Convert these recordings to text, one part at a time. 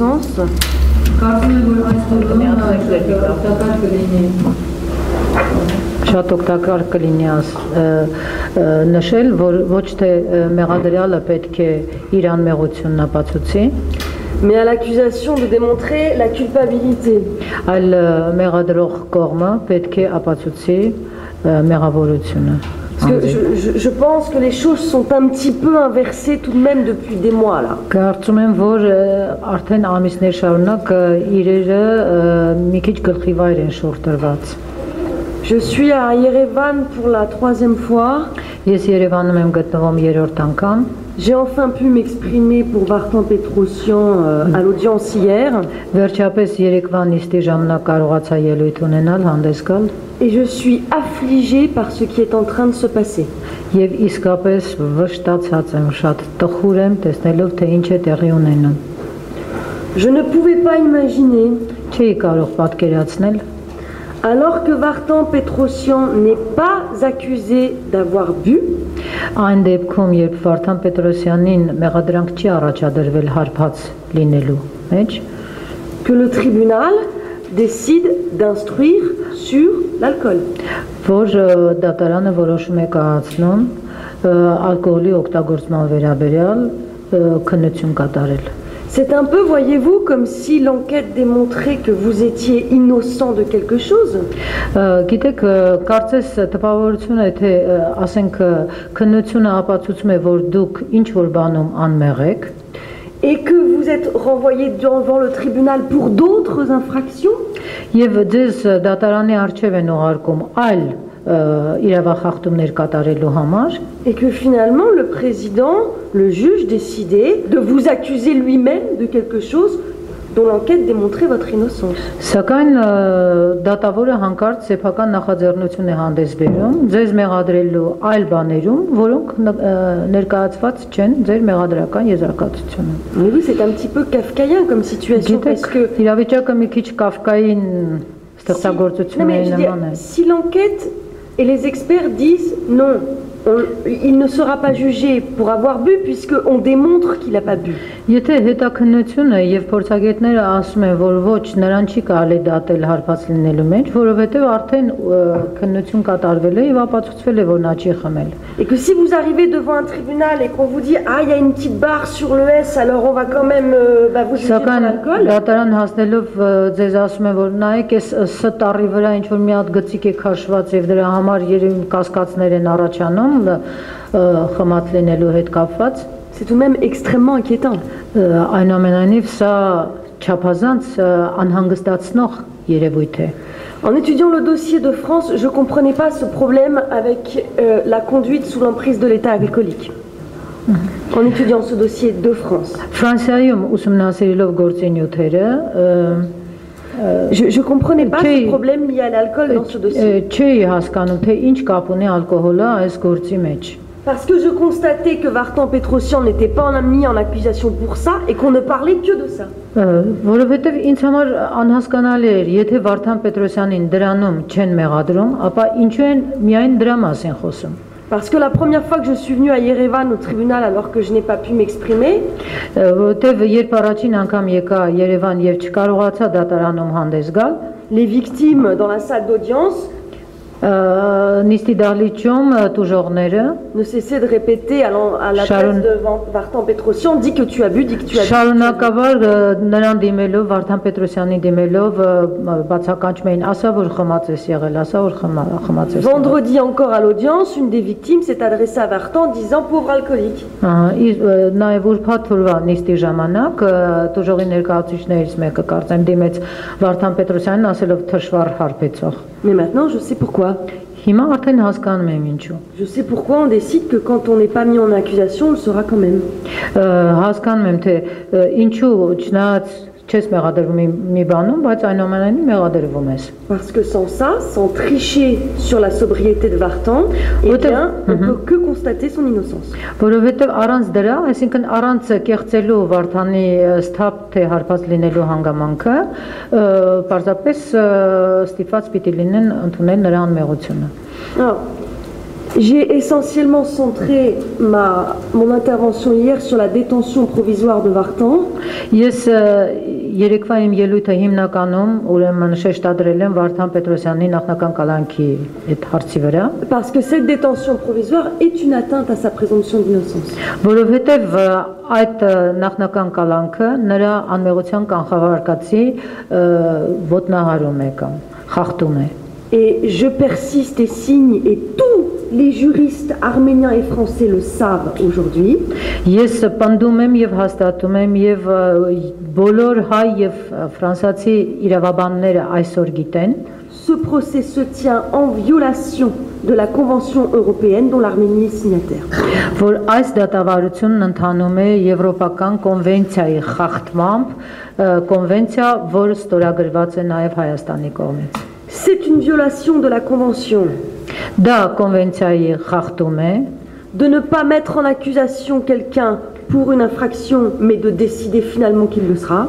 innocence Կարծում եմ, որ այս բոլորը օգտակար կլինի շատ օգտակար կլինի աս ը, ը, նշել, որ ոչ թե ը, մեղադրյալը պետք է իր անմեղությունն ապացուցի, mais à l'accusation de démontrer la culpabilité. այլ ը, մեղադրող կողմը պետք է ապացուցի ը, մեղավորությունը։ Parce que je, pense que les choses sont un petit peu inversées tout de même depuis des mois là. Կարծում եմ, որ արդեն ամիսներ շարունակ իրերը մի քիչ գլխիվայր են շորտրված։ Je suis à Yerevan pour la troisième fois. Ես Երևանում եմ գտնվում երրորդ անգամ։ J'ai enfin pu m'exprimer pour Vartan Petrosian euh, à l'audience hier. Վերջապես երեկվա նիստի ժամանակ կարողացա ելույթ ունենալ, հանդես գալ Et je suis affligée par ce qui est en train de se passer. եւ իսկապես վշտացած եմ, շատ տխուր եմ տեսնելով թե ինչ է տեղի ունենում։ Je ne pouvais pas imaginer, Չի կարող պատկերացնել, alors que Vartan Petrosian n'est pas accusé d'avoir bu, այն դեպքում, երբ Վարդան Պետրոսյանին մեղադրանք չի առաջադրվել հարբած լինելու մեջ, que le tribunal décide d'instruire sur l'alcool. որ դատարանը որոշում է կայացնում ալկոհոլի օգտագործման վերաբերյալ քննություն կատարել։ C'est un peu, voyez-vous, comme si l'enquête démontrait que vous étiez innocent de quelque chose, Ը, Գիտեք, ը, կարծես տպավորությունը, թե ը, ասենք ը, քննությունը ապացուցում է, որ դուք ինչ որ բանում անմեղ եք, et que vous êtes renvoyé devant le tribunal pour d'autres infractions, եւ ձեզ դատարանի արչեւ են ուղարկում այլ ը, իրավախախտումներ կատարելու համար, et que finalement le président, le juge décidait de vous accuser lui-même de quelque chose dont l'enquête démontrait votre innocence. սակայն ը, դատավորը հանկարծ սեփական նախաձեռնություն է հանդես բերում ձեզ մեղադրելու այլ բաներում, որոնք ն- ը, ներկայացված չեն ձեր մեղադրական եզրակացությունում։ Mais oui, c'est un petit peu kafkaïen comme situation parce Գիտեք, que իրավիճակը մի քիչ կավկային Non, ստեղծագործություն mais է je veux dire, նման է։ si l'enquête et les experts disent non, on- il ne sera pas jugé pour avoir bu puisqu'on démontre qu'il n'a pas bu. Եթե հետաքննությունը եւ փորձագետները ասում են, որ ոչ նրան չի կարելի դատել հարբած լինելու մեջ, որովհետեւ արդեն քննություն կատարվել է եւ ապացուցվել է, որ նա չի խմել։ Et que si vous arrivez devant un tribunal et qu'on vous dit ah il y a une petite barre sur le S alors on va quand même euh, bah, vous juger pour l'alcool. դատարան հասնելով ձեզ ասում են, որ նայեք այս Ս տառի վրա ինչ որ մի հատ գծիկ է քաշված եւ դրա համար երևի կասկածներ են առաջանում ը, խմած լինելու հետ կապված, C'est tout de même extrêmement inquiétant. ը, այնուամենայնիվ սա չափազանց ը, անհանգստացնող երևույթ է։ En étudiant le dossier de France, je comprenais pas ce problème avec euh, la conduite sous l'emprise de l'état alcoolique. En étudiant ce dossier de France, Ֆրանսիայում ուսումնասիրելով գործենյութերը je, je comprenais pas ce problème lié à l'alcool dans ce dossier. չէի հասկանում թե ինչ կապ ունի ալկոհոլը այս գործի մեջ։ Parce que je constatais que Vartan Petrosian n'était pas en- mis en accusation pour ça et qu'on ne parlait que de ça. Որովհետև ինձ համար անհասկանալի էր, եթե Վարդան Պետրոսյանին դրանում չեն մեղադրում, ապա ինչու են միայն դրա մասին խոսում։ Parce que la première fois que je suis venue à Yerevan au tribunal alors que je n'ai pas pu m'exprimer, Ը, Որովհետև երբ առաջին անգամ եկա Երևան եւ չկարողացա դատարանում հանդես գալ, les victimes dans la salle d'audience ը, նիստի դահլիճում ը, տուժողները ne cessaient de répéter à l'en- à la Sharon. presse de Van- Vartan Petrosian dit que tu as bu, dit que tu as bu. Շարունակաբար ը, նրան դիմելով Վարդան Պետրոսյանին դիմելով ը, բացականչում էին, ասա որ խմած ես եղել, ասա որ խմա, խմած ես։ եղել»։ Vendredi encore à l'audience, une des victimes s'est adressée à Vartan en disant pauvre alcoolique. Ահա, իր ը, նաև ուրբաթ օրվա նիստի ժամանակ ը, տուժողի ներկայացուցիչներից մեկը կարծեմ դիմեց Վարդան Պետրոսյանին ասելով թշվառ հարբեցող։ Mais maintenant, je sais pourquoi. Հիմա արդեն հասկանում եմ ինչու։ Je sais pourquoi on décide que quand on n'est pas mis en accusation, on le sera quand même. Ը, Հասկանում եմ թե ը, ինչու չնայած չես մեղադրվում մի, բանում, բայց այնուամենայնիվ մեղադրվում ես։ Parce que sans ça, sans tricher sur la sobriété de Vartan, eh bien, on peut que constater son innocence. Որովհետև առանց դրա, այսինքն առանց կեղծելու Վարդանի սթափ թե հարբած լինելու հանգամանքը, պարզապես ը, ստիպված պիտի լինեն ընդունել նրա անմեղությունը։ Alors, J'ai essentiellement centré ma, mon intervention hier sur la détention provisoire de Vartan. Ես ը, երեկվա իմ ելույթը հիմնականում ուրեմն շեշտադրել եմ Վարդան Պետրոսյանի նախնական կալանքի այդ հարցի վրա, Parce que cette détention provisoire est une atteinte à sa présomption d'innocence. որովհետև ը, այդ ը, նախնական կալանքը նրա անմեղության կանխավարկածի ը, ոտնահարում է կամ խախտում է։ Et je persiste et signe, et tous les juristes arméniens et français le savent aujourd'hui, Ես պնդում եմ եւ հաստատում եմ եւ ը, բոլոր հայ եւ ը, ֆրանսացի իրավաբանները այսօր գիտեն, ce procès se tient en violation de la Convention européenne dont l'Arménie est signataire. որ այս դատավարությունն ընթանում է Եվրոպական կոնվենցիայի խախտմամբ, ը, կոնվենցիա, որը ստորագրված է նաև Հայաստանի կողմից։ C'est une violation de la Convention Դա կոնվենցիայի խախտում է, de ne pas mettre en accusation quelqu'un pour une infraction, mais de décider finalement qu'il le sera.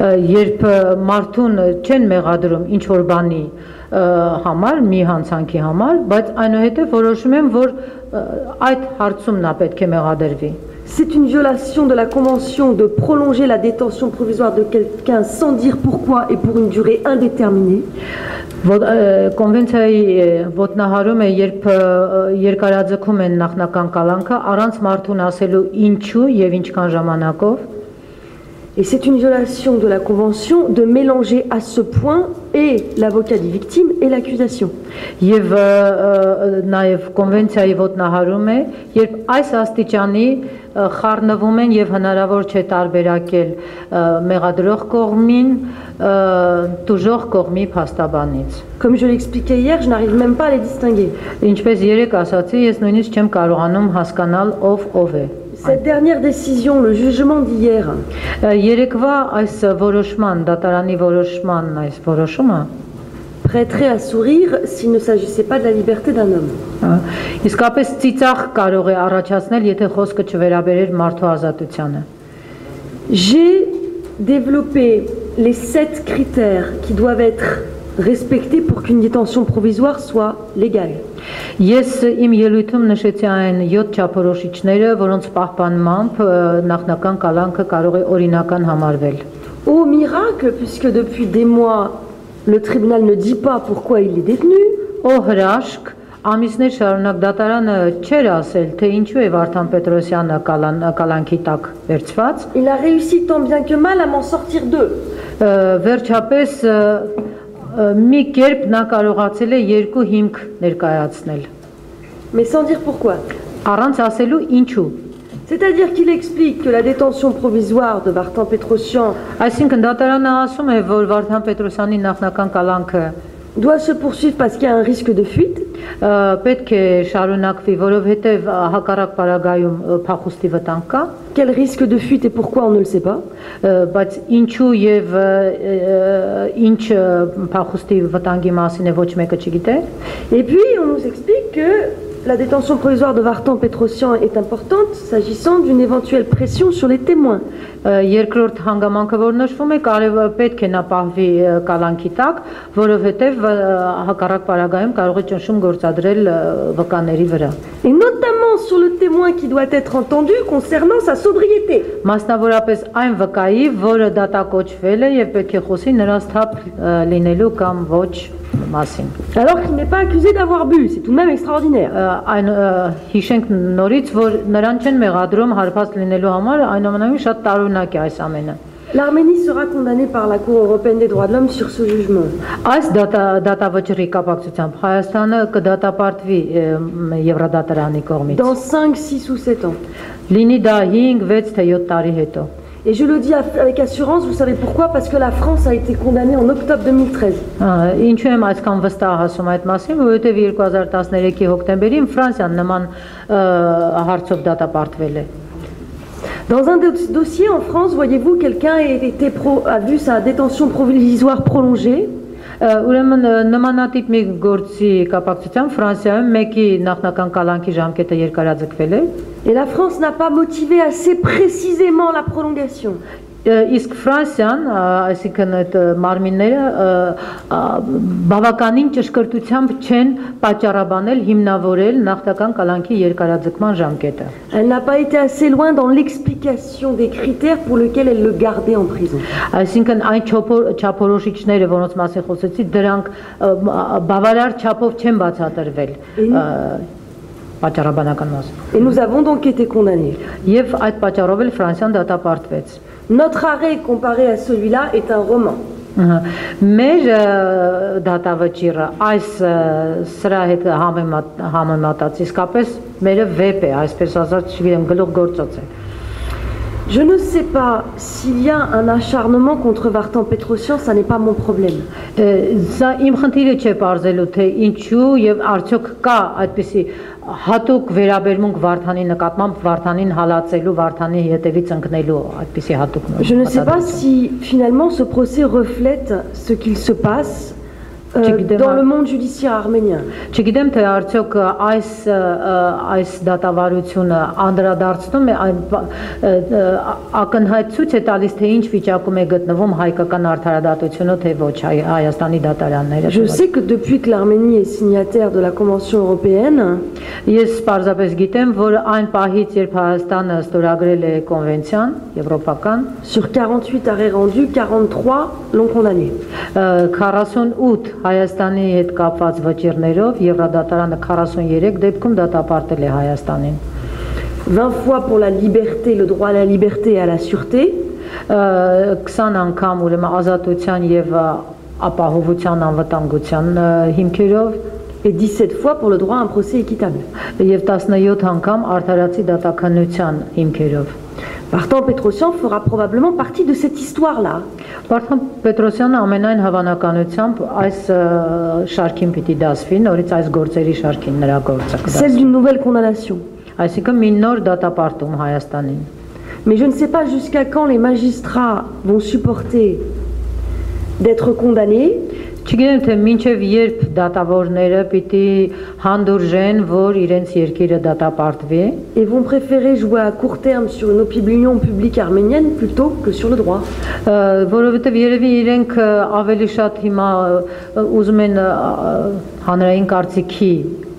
ը, երբ ը, մարդուն չեն մեղադրում ինչ որ բանի ը, համար, մի հանցանքի համար, բայց այնուհետև որոշում են, որ ը, այդ հարցում նա պետք է մեղադրվի։ C'est une violation de la Convention de prolonger la détention provisoire de quelqu'un sans dire pourquoi et pour une durée indéterminée. Կոնվենցիայի ոտնահարում է, երբ երկարաձգում են նախնական կալանքը առանց մարդուն ասելու ինչու եւ ինչքան ժամանակով, Et c'est une violation de la Convention de mélanger à ce point et l'avocat des victimes et l'accusation. ը, նաեւ կոնվենցիայի ոտնահարում է, երբ այս աստիճանի խառնվում են եւ հնարավոր չէ տարբերակել մեղադրող կողմին ը, դժող կողմի փաստաբանից։ Comme je l'expliquais hier, je n'arrive même pas à les distinguer. Ինչպես երեք ասացի, ես նույնիսկ չեմ կարողանում հասկանալ ով ով է։ Cette dernière décision, le jugement d'hier, Երեկվա այս որոշման, դատարանի որոշման այս որոշումը prêterait à sourire s'il ne s'agissait pas de la liberté d'un homme. ը, իսկապես ծիծաղ կարող է առաջացնել, եթե խոսքը չվերաբերեր մարդու ազատությանը։ J'ai développé les sept critères qui doivent être respectés pour qu'une détention provisoire soit légale. Ես իմ ելույթում նշեցի այն 7 չափորոշիչները, որոնց պահպանմամբ ը, նախնական կալանքը կարող է օրինական համարվել։ Au miracle, puisque depuis des mois, le tribunal ne dit pas pourquoi il est détenu, Օ հրաշք, ամիսներ շարունակ դատարանը չեր ասել, թե ինչու է Վարդան Պետրոսյանը կալան, կալանքի տակ վերցված։ il a réussi tant bien que mal à m'en sortir deux. Վերջապես մի կերպ նա կարողացել է երկու հիմք ներկայացնել։ Mais sans dire pourquoi. Առանց ասելու ինչու։ C'est-à-dire qu'il explique que la détention provisoire de Vartan Petrosian Այսինքն դատարանը ասում է, որ Վարդան Պետրոսյանի նախնական կալանքը doit se poursuivre parce qu'il y a un risque de fuite, ը, պետք է շարունակվի, որովհետև ը, հակառակ պարագայում ը, փախուստի վտանգ կա, quel risque de fuite et pourquoi on ne le sait pas. ը, բայց ինչու եւ ը, ը, ինչ ը, փախուստի վտանգի մասին է ոչ մեկը չգիտե։ Et puis on nous explique que la détention provisoire de Vartan Petrosian est importante s'agissant d'une éventuelle pression sur les témoins. Ը, Երկրորդ հանգամանքը, որ նշվում է, կարևոր պետք է նա պահվի ը, կալանքի տակ, որովհետև ը, հակառակ պարագայում կարող է ճնշում գործադրել ը, վկաների վրա։ Et notamment sur le témoin qui doit être entendu concernant sa sobriété. Մասնավորապես այն վկայի, որը դատակոչվել է եւ պետք է խոսի նրա սթափ ը, լինելու կամ ոչ մասին։ Alors qu'il n'est pas accusé d'avoir bu, c'est tout de même extraordinaire. Այն հիշենք նորից, որ նրան չեն մեղադրում հարբած լինելու համար, այնուամենայնիվ շատ տարօրինակ է այս ամենը։ L'Arménie sera condamnée par la Cour européenne des droits de l'homme sur ce jugement. Այս դատա դատավճռի կապակցությամբ Հայաստանը կդատապարտվի Եվրոդատարանի կողմից։ Dans 5, 6 ou 7 ans. Լինի դա 5, 6 թե 7 տարի հետո։ Et je le dis avec assurance, vous savez pourquoi Parce que la France a été condamnée en octobre 2013. Ա, Ինչու եմ այսքան վստահ ասում այդ մասին, որովհետև 2013-ի հոկտեմբերին Ֆրանսիան նման հարցով դատապարտվել է։ Dans un do- dossier en France, voyez-vous, quelqu'un a, été pro- a vu sa détention provisoire prolongée. Ը, Ուրեմն ը, նմանատիպ մի գործի կապակցությամբ Ֆրանսիայում մեկի նախնական կալանքի ժամկետը երկարաձգվել է։ Et la France n'a pas motivé assez précisément la prolongation. Իսկ Ֆրանսիան, այսինքն այդ մարմինները բավականին ճշգրտությամբ չեն պատճառաբանել, հիմնավորել նախնական կալանքի երկարաձգման ժամկետը։ Elle n'a pas été assez loin dans l'explication des critères pour lesquels elle le gardait en prison. Այսինքն այն չափոր- չափորոշիչները, որոնց մասին խոսեցի, դրանք բավարար չափով չեն բացատրվել պատճառաբանական մասը։ Et nous avons donc été condamnés. Եւ այդ պատճառով էլ Ֆրանսիան դատապարտվեց։ Notre arrêt comparé à celui-là est un roman. Մեր դատավճիռը այս սրա հետ համեմատ համեմատած իսկապես մերը վեպ է, այսպես ասած, չգիտեմ, գլուխ գործոց է։ Je ne sais pas s'il y a un acharnement contre Vartan Petrosian, ça n'est pas mon problème. Սա իմ խնդիրը չէ parzելու թե ինչու եւ արդյոք կա այդպիսի հատուկ վերաբերմունք Վարդանի նկատմամբ Վարդանին հալածելու, Վարդանի հետևից ընկնելու այդպիսի հատուկ Je ne sais pas si finalement ce procès reflète ce qu'il se passe euh, dans demain. le monde judiciaire arménien. Չգիտեմ թե արդյոք այս ը, ը, այս դատավարությունը անդրադարձնում է այն բա- ը, ը, ակնհայտ ցույց է տալիս թե ինչ վիճակում է գտնվում հայկական արդարադատությունը թե ոչ Հայ- Հայաստանի դատարանները։ Je sais que depuis que l'Arménie est signataire de la Convention européenne, Ես պարզապես գիտեմ, որ այն պահից, երբ Հայաստանը ստորագրել է կոնվենցիան եվրոպական, sur 48 arrêts rendus, 43 l'ont condamné. ը, 48 Հայաստանի հետ կապված վճիրներով Եվրոդատարանը 43 դեպքում դատապարտել է Հայաստանին։ 20 fois pour la liberté, le droit à la liberté et à la sûreté, Ը, 20 անգամ ուրեմն ազատության եւ ապահովության անվտանգության հիմքերով et 17 fois pour le droit à un procès équitable. եւ 17 անգամ արդարացի դատականության հիմքերով։ Vartan Petrosian fera probablement partie de cette histoire-là. Վարդան Պետրոսյանը ամենայն հավանականությամբ այս ը, շարքին պիտի դասվի, նորից այս գործերի շարքին նրա գործը celle կդասվի։ d'une nouvelle condamnation. Այսինքն մի նոր դատապարտում Հայաստանին։ Mais je ne sais pas jusqu'à quand les magistrats vont supporter d'être condamnés Չգիտեմ թե մինչև երբ դատավորները պիտի հանդուրժեն, որ իրենց երկիրը դատապարտվի, et vont préférer jouer à court terme sur une opinion publique arménienne plutôt que sur le droit. որովհետև երևի իրենք ավելի շատ հիմա ուզում են հանրային կարծիքի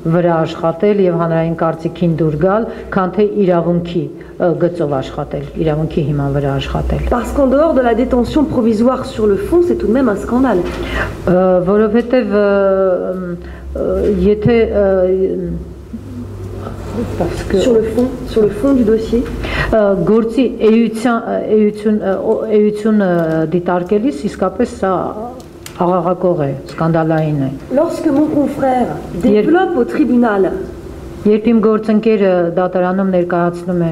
վրա աշխատել եւ հանրային կարծիքին դուր գալ, քան թե իրավունքի գծով աշխատել, իրավունքի հիման վրա աշխատել։ Parce qu'en dehors de la détention provisoire sur le fond, c'est tout de même un scandale. Ը, եթե parce que Sur le fond, sur le fond du dossier. գործի ը, օ- էյությունը դիտարկելիս իսկապես սա աղաղակող է, սկանդալային է։ Lorsque mon confrère développe au tribunal Երբ իմ գործընկերը դատարանում ներկայացնում է,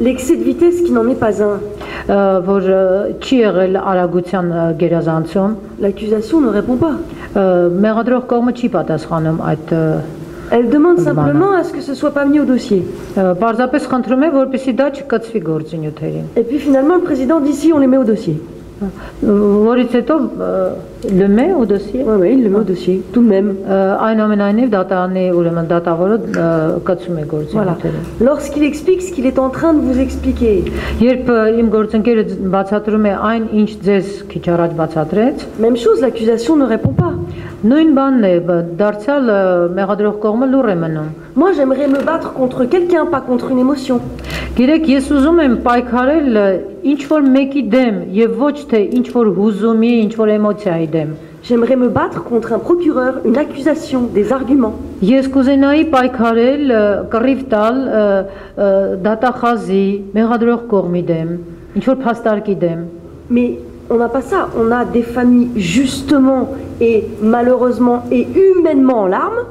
l'excès de vitesse qui n'en est pas un, ը, որ ը, չի եղել արագության ը, գերազանցում, l'accusation ne répond pas. ը, մեղադրող կողմը չի պատասխանում այդ ը, Elle demande Voilà. simplement à ce que ce soit pas mis au dossier. ը, Պարզապես խնդրում է, որպեսզի դա չկցվի գործի նյութերին։ Et puis finalement, le président dit si on les met au dossier. Որից հետո met au dossier, tout de même. ը, այնուամենայնիվ դատարանի ուրեմն դատավորը ը, կցում է նյութերը։ Lorsqu'il explique ce qu'il est en train de vous expliquer, Երբ իմ գործընկերը բացատրում է այն, ինչ ձեզ քիչ առաջ բացատրեց, même chose, l'accusation ne répond pas. նույն բանն է, դարձյալ մեղադրող կողմը լուր է մնում։ Moi, j'aimerais me battre contre quelqu'un, pas contre une émotion. Գիտեք, ես ուզում եմ պայքարել ը, ինչ որ մեկի դեմ եւ ոչ թե ինչ որ հուզումի, ինչ որ էմոցիայի դեմ։ J'aimerais me battre contre un procureur, une accusation, des arguments. Ես կուզենայի պայքարել ը, կռիվ տալ ը, ը, դատախազի, մեղադրող կողմի դեմ, ինչ որ փաստարկի դեմ։ Mais on n'a pas ça. On a des familles justement et malheureusement et humainement en larmes.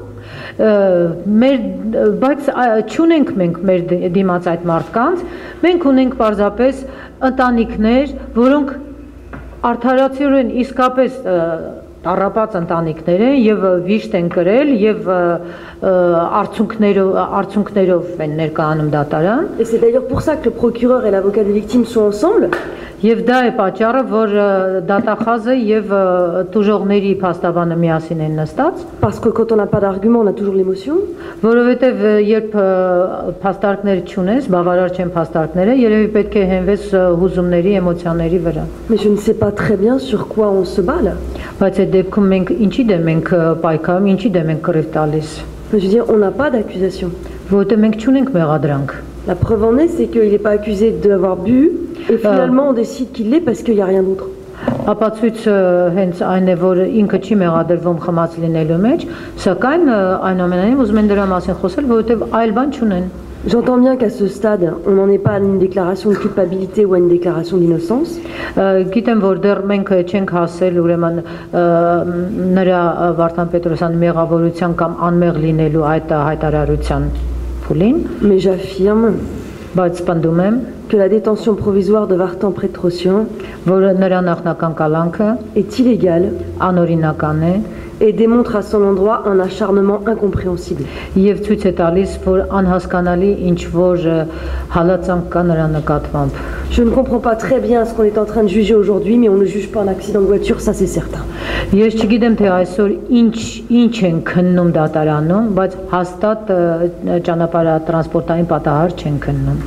Մեր բայց չունենք մենք մեր դի- դիմաց այդ մարդկանց, մենք ունենք պարզապես ընտանիքներ, որոնք արդարացիորեն իսկապես ը, տառապած ընտանիքներ են եւ վիշտ են կրել եւ արցունքներով արցունքներով են ներկայանում դատարան Et c'est d'ailleurs pour ça que le procureur et l'avocat des victimes sont ensemble. Եվ դա է պատճառը, որ ը, դատախազը եւ ը, դժողների փաստաբանը միասին են նստած, Parce que quand on n'a pas d'argument, on a toujours l'émotion. որովհետեւ ը, երբ ը, փաստարկներ չունես, բավարար չեն փաստարկները, երևի պետք է հենվես ը, հուզումների, էմոցիաների վրա։ Mais je ne sais pas très bien sur quoi on se bat là. Բայց այդ դեպքում մենք ինչի դեմ ենք ը, պայքարում, ինչի դեմ ենք կռիվ տալիս, Je veux dire, on n'a pas d'accusation. որովհետեւ մենք չունենք մեղադրանք։ La preuve en est, c'est qu'il n'est pas accusé d'avoir bu, et finalement on décide qu'il l'est parce qu'il n'y a rien d'autre. Ապացույցը հենց այն է, որ ինքը չի մեղադրվում խմած լինելու մեջ, սակայն ը, այնուամենայնիվ ուզում են դրա մասին խոսել, որովհետև այլ բան չունեն։ J'entends bien qu'à ce stade, on n'en est pas à une déclaration de culpabilité ou à une déclaration d'innocence, Ը, Գիտեմ, որ դեռ մենք չենք հասել ուրեմն ը, նրա ը, Վարդան Պետրոսյանի մեղավորության կամ անմեղ լինելու այդ հայտարարության փուլին, mais j'affirme բայց սպնդում եմ, que la détention provisoire de Vartan Petrosian. Որ նրա նախնական կալանքը est illégale. Անօրինական է et démontre à son endroit un acharnement incompréhensible. եւ ցույց է տալիս, որ անհասկանալի ինչ որ հալածանք կա նրա նկատմամբ։ Je ne comprends pas très bien ce qu'on est en train de juger aujourd'hui, mais on ne juge pas un accident de voiture, ça c'est certain. Ես չգիտեմ թե այսօր ինչ ինչ են քննում դատարանում, բայց հաստատ ը, ճանապարհատրանսպորտային պատահար չեն քննում։